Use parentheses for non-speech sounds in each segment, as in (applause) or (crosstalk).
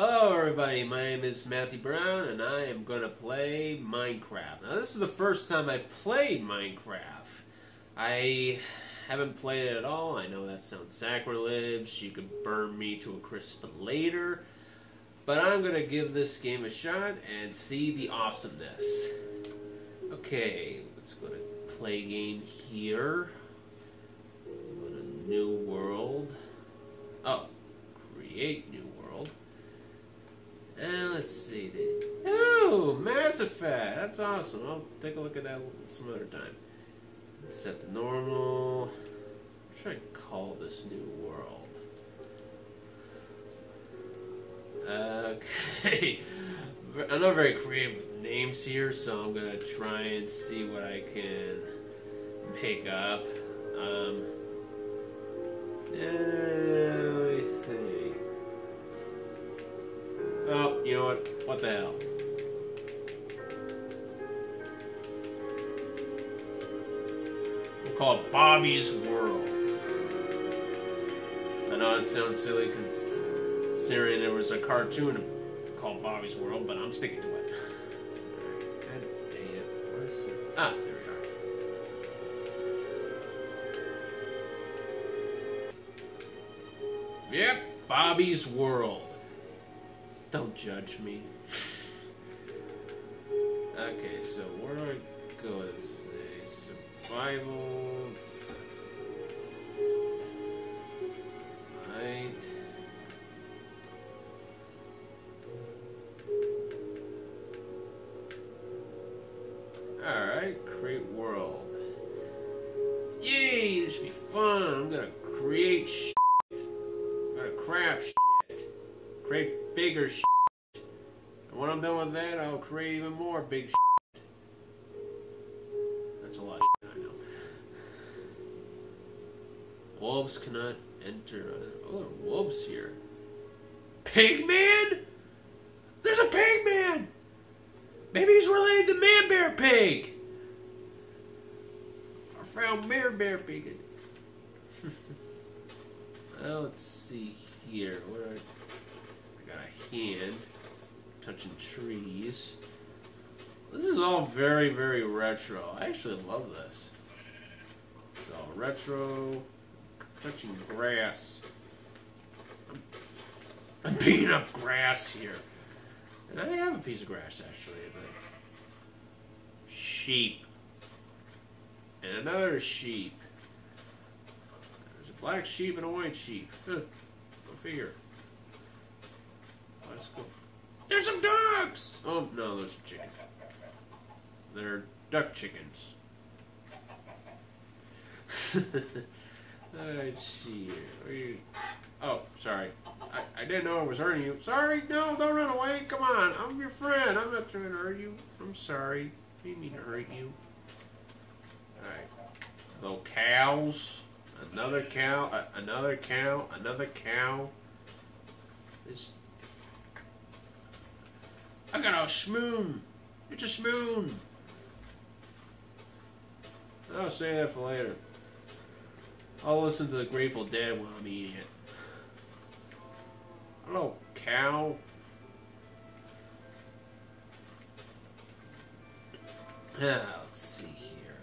Hello everybody, my name is Matthew Brown and I am going to play Minecraft. Now this is the first time I played Minecraft. I haven't played it at all, I know that sounds sacrilege, you could burn me to a crisp later, but I'm going to give this game a shot and see the awesomeness. Okay, let's go to play game here. New world. Oh, create new. And let's see. Oh, Mass Effect. That's awesome. I'll take a look at that some other time. Set the normal. What should I call this new world? Okay. (laughs) I'm not very creative with names here, so I'm gonna try and see what I can pick up. Um, yeah, let me think. Oh, you know what? What the hell? We'll call it Bobby's World. I know it sounds silly considering there was a cartoon called Bobby's World, but I'm sticking to it. God dang it. Where's the... Ah, there we are. Yep, Bobby's World. Don't judge me. okay, so where do I go as a survival? Right. Alright, create world. Yay, this should be fun. I'm gonna create Create bigger shit. And when I'm done with that, I'll create even more big shit. That's a lot of shit, I know. Wolves cannot enter. Oh, there are wolves here. Pigman? There's a pigman! Maybe he's related to Man Bear Pig! I found Man Bear Pig. (laughs) well, let's see here. What do I, I hand touching trees. This is all very, very retro. I actually love this. It's all retro, touching grass. I'm, I'm picking up grass here. And I have a piece of grass actually. It's a sheep. And another sheep. There's a black sheep and a white sheep. Huh. Go figure. There's some ducks! Oh, no, there's a chicken. They're duck chickens. (laughs) Let's see. Oh, sorry. I, I didn't know I was hurting you. Sorry, no, don't run away. Come on, I'm your friend. I'm not trying to hurt you. I'm sorry. I Didn't mean to hurt you. Alright. Little cows. Another cow. Uh, another cow. Another cow. This. I got a schmoon. It's a schmoon. I'll say that for later. I'll listen to the Grateful Dead while I'm eating it. Hello, cow. (sighs) Let's see here.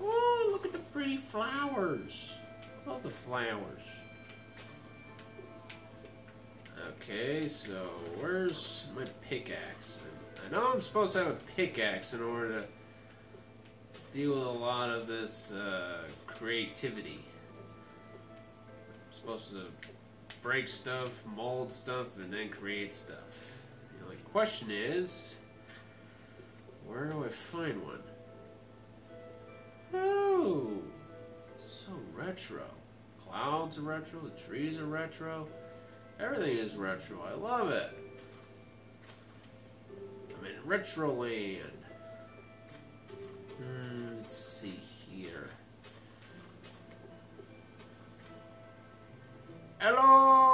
Oh, look at the pretty flowers. Love the flowers. Okay, so where's my pickaxe? I know I'm supposed to have a pickaxe in order to deal with a lot of this uh, creativity. I'm supposed to break stuff, mold stuff, and then create stuff. The only question is, where do I find one? Oh, so retro. Clouds are retro, the trees are retro, everything is retro. I love it. I'm in retro land. Hmm, let's see here. Hello!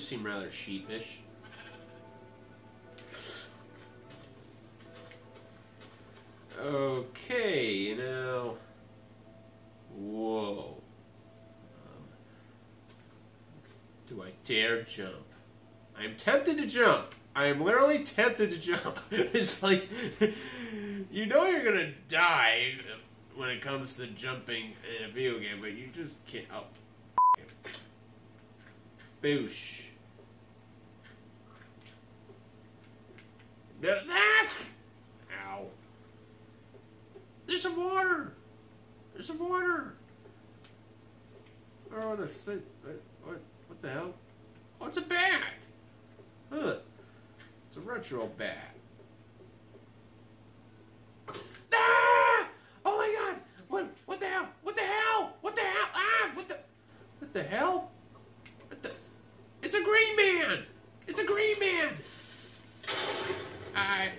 Seem rather sheepish. Okay, now. Whoa. Um, do I dare jump? I'm tempted to jump. I am literally tempted to jump. (laughs) it's like, (laughs) you know you're gonna die when it comes to jumping in a video game, but you just can't. Oh. Boosh. That. Ow. There's some water. There's some water. Oh, the what, what? What the hell? Oh, it's a bat. Huh. It's a retro bat. Ah! Oh my god! What? What the hell? What the hell? What the hell? Ah! What the? What the hell? What the? It's a green man. It's a green man. I.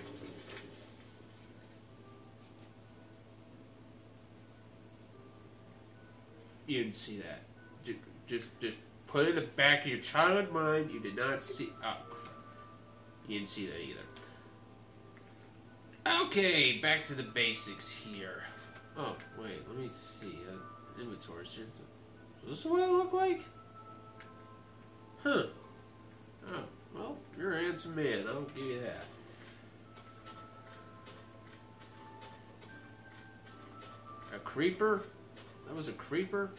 You didn't see that. Ju- Just, just put it in the back of your childhood mind. You did not see. Oh, you didn't see that either. Okay, back to the basics here. Oh, wait, let me see. Uh, inventory. Is this what I look like? Huh. Oh, well, you're a handsome man. I'll give you that. A creeper? That was a creeper?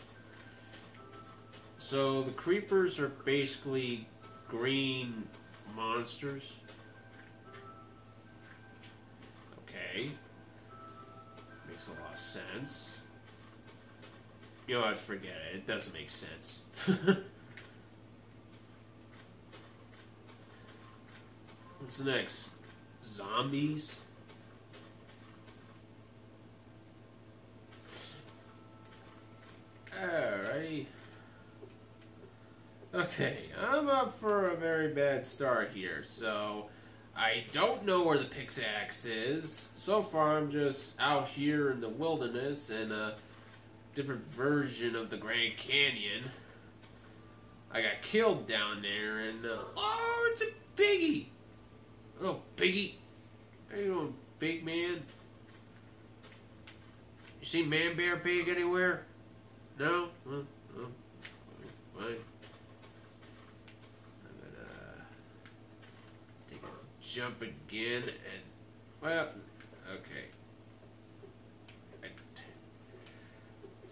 So the creepers are basically green monsters. Okay. Makes a lot of sense. You know, let's forget it. It doesn't make sense. (laughs) What's next? Zombies? Okay, I'm up for a very bad start here, so I don't know where the pickaxe is. So far, I'm just out here in the wilderness in a different version of the Grand Canyon. I got killed down there, and uh, oh, it's a piggy. Oh, piggy, how you doing, big man? You see Man Bear Pig anywhere? No? Well, well, fine. I'm gonna take a jump again and, well, okay. I,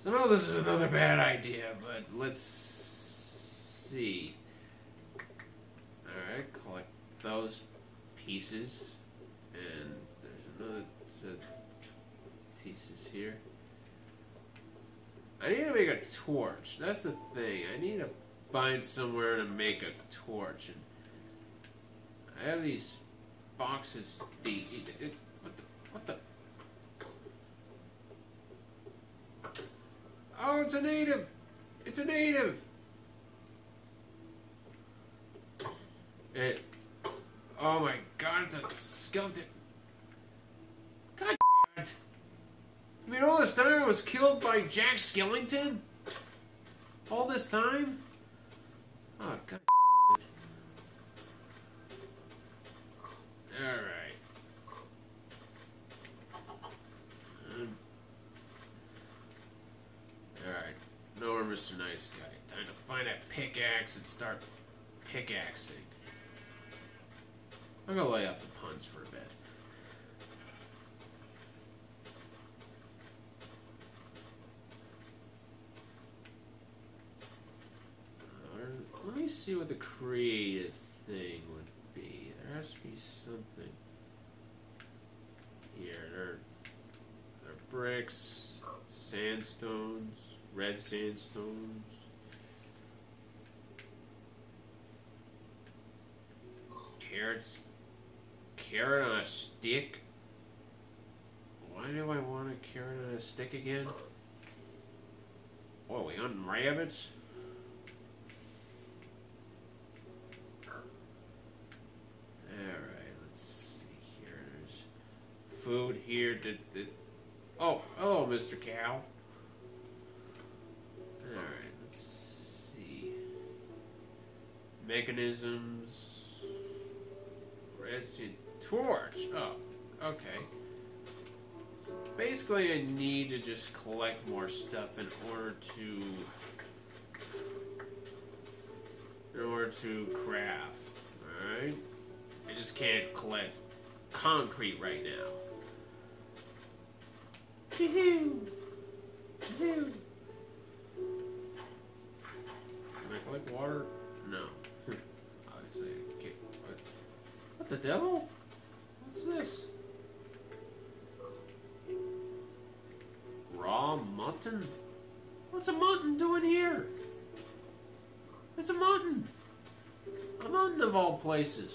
somehow this is another bad idea, but let's see. Alright, collect those pieces. And there's another set of pieces here. I need to make a torch. That's the thing. I need to find somewhere to make a torch. And I have these boxes. The, it, it, what the? What the? Oh, it's a native. It's a native. It. Oh my God! It's a skeleton. God damn it! I mean, all this time I was killed by Jack Skellington? All this time? Oh, god damn it. Alright. Um, Alright. Nowhere, Mr. Nice Guy. Time to find a pickaxe and start pickaxing. I'm gonna lay off the puns for a bit. Let me see what the creative thing would be. There has to be something here. There, there are bricks, sandstones, red sandstones. Carrots. Carrot on a stick? Why do I want a carrot on a stick again? Oh, we hunting rabbits? Alright, let's see. here. There's food here. Did, did... Oh, hello, Mr. Cow. Mechanisms. Redstone torch. Oh, okay. So basically, I need to just collect more stuff in order to in order to craft. Alright? I just can't collect concrete right now. Can I collect water? No. Obviously, I can't. What? what the devil? What's this? Raw mutton? What's a mutton doing here? It's a mutton. A mutton of all places.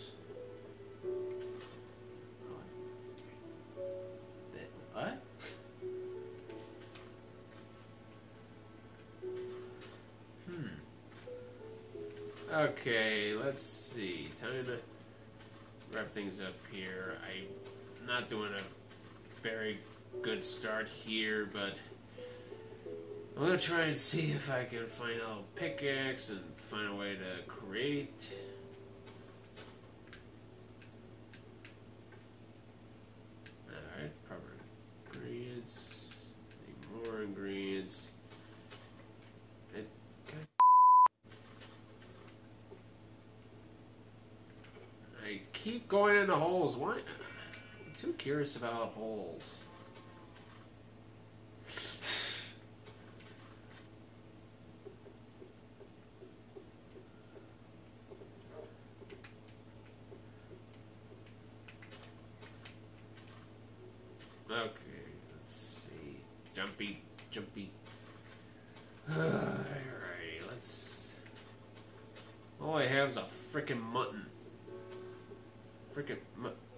What? Hmm. Okay, let's see. Time to wrap things up here. I'm not doing a very good start here, but I'm gonna try and see if I can find a pickaxe and find a way to create. Alright, proper ingredients. Need more ingredients. It, I keep going into holes. Why? I'm too curious about holes. Okay, let's see. Jumpy, jumpy. (sighs) Alright, let's. All I have is a freaking mutton. Freaking.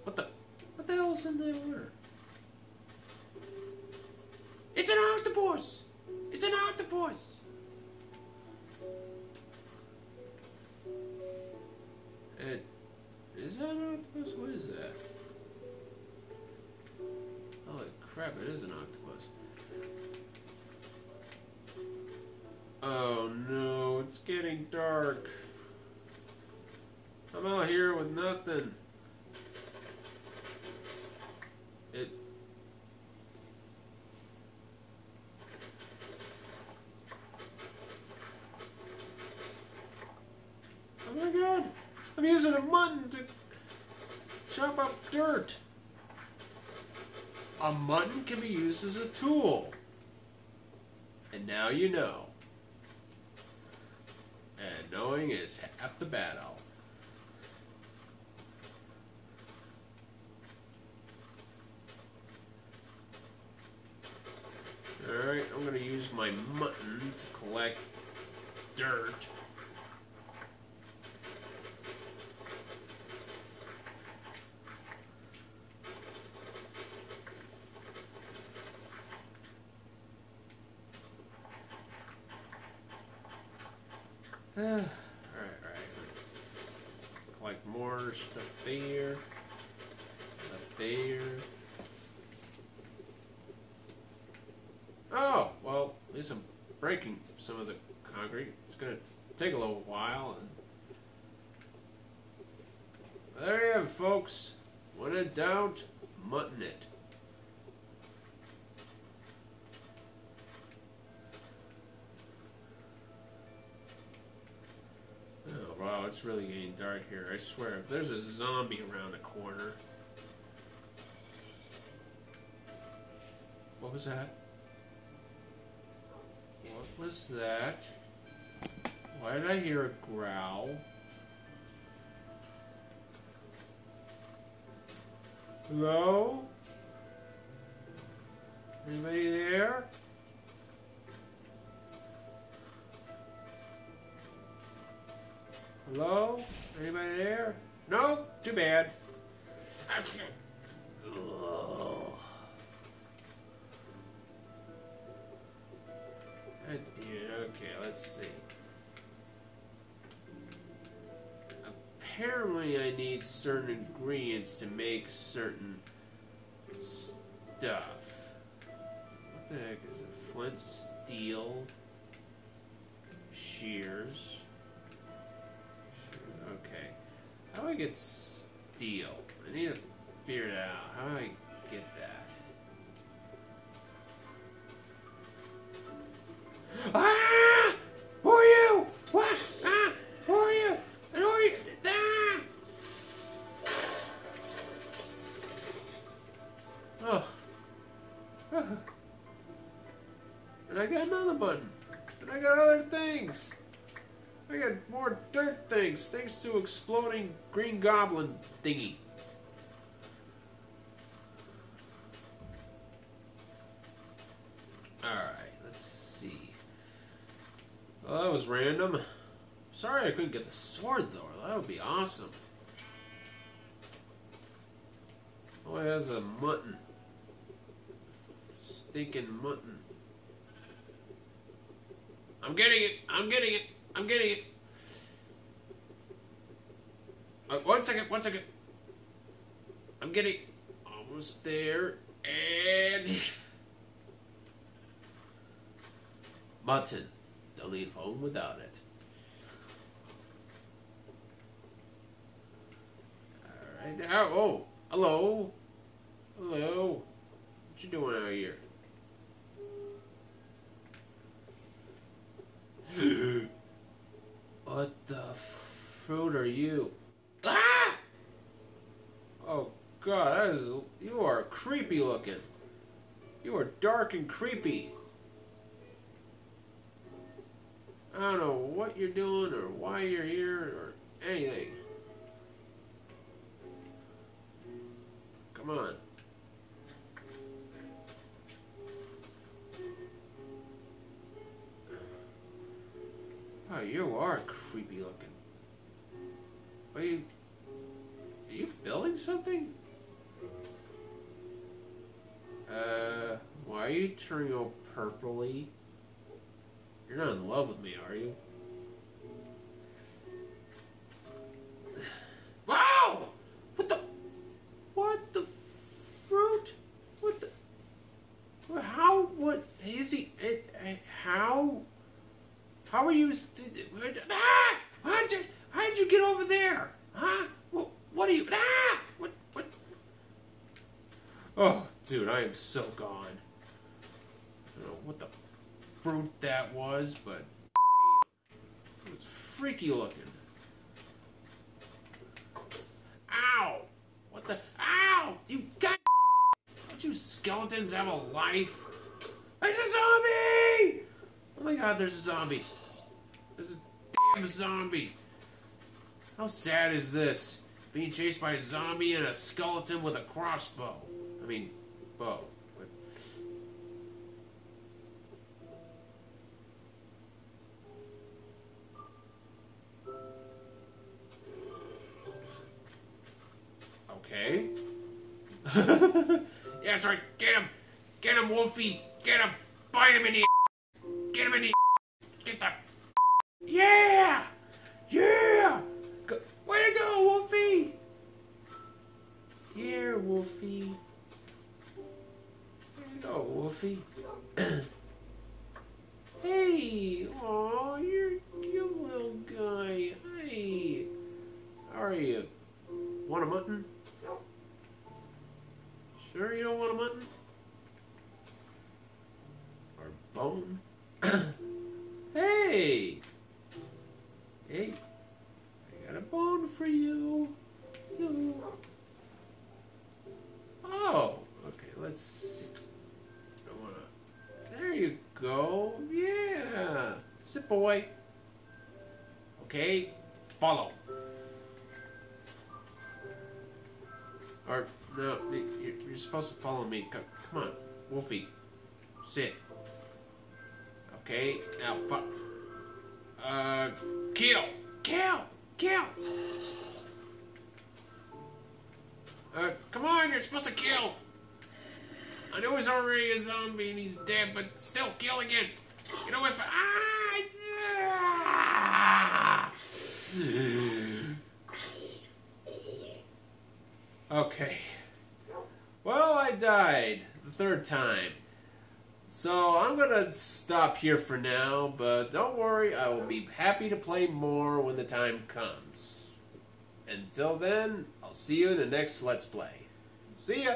What the. What the hell's in there? Where? It's an octopus! It's an octopus! It. Is that an octopus? What is that? Holy crap, it is an octopus. Oh no, it's getting dark. I'm out here with nothing. It. Oh my god! I'm using a mutton to chop up dirt. A mutton can be used as a tool. And now you know. And knowing is half the battle. Alright, I'm gonna use my mutton to collect dirt. Alright, alright, let's collect more stuff there. Up there. Oh, well, at least I'm breaking some of the concrete. It's gonna take a little while and there you have it, folks. When in doubt, mutton it. Oh, wow, it's really getting dark here. I swear, if there's a zombie around the corner. What was that? What was that? Why did I hear a growl? Hello? Anybody there? Hello? Anybody there? No? Too bad. Okay, let's see. Apparently, I need certain ingredients to make certain stuff. What the heck is it? Flint, steel, shears. How do I get steel? I need to figure it out. How do I get that? To exploding green goblin thingy. Alright, let's see. Well, that was random. Sorry I couldn't get the sword, though. That would be awesome. Oh, it has a mutton. Stinking mutton. I'm getting it. I'm getting it. I'm getting it. Uh, one second. One second. I'm getting almost there. And mutton. Don't leave home without it. All right. Now, oh, hello. Hello. What you doing out here? (gasps) what the fruit are you? Ah! Oh god, that is you are creepy looking. You are dark and creepy. I don't know what you're doing or why you're here or anything. Come on. Oh, you are creepy looking. Are you... Are you building something? Uh, why are you turning all purpley? You're not in love with me, are you? Was, but... It was freaky looking. Ow! What the... Ow! You got... Don't you skeletons have a life? There's a zombie! Oh my god, there's a zombie. There's a damn zombie. How sad is this? Being chased by a zombie and a skeleton with a crossbow. I mean, bow. Okay. (laughs) yeah, that's right. Get him. Get him, Wolfie. Get him. Bite him in the Hey, I got a bone for you. Oh, okay, let's see. Wanna. There you go. Yeah. Sit boy. Okay, follow. Or, no, you- you're supposed to follow me. Co- Come on, Wolfie. Sit. Okay, now fuck. Uh, kill! Kill! Kill! Uh, come on, you're supposed to kill! I know he's already a zombie and he's dead, but still kill again! Get away from- Ah! (sighs) Okay. Well, I died the third time. So I'm gonna stop here for now, but don't worry, I will be happy to play more when the time comes. Until then, I'll see you in the next Let's Play. See ya!